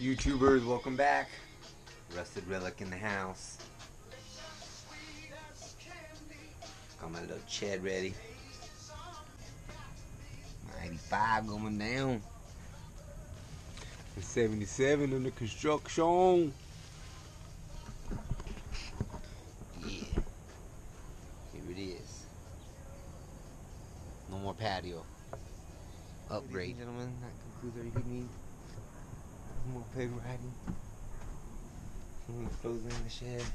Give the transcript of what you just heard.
YouTubers, welcome back. Rusted Relic in the house. Got my little Chad ready. 95 going down. And 77 under construction. Yeah. Here it is. No more patio. Upgrade. Gentlemen, that concludes our evening. Pig riding. Some clothes in the shed.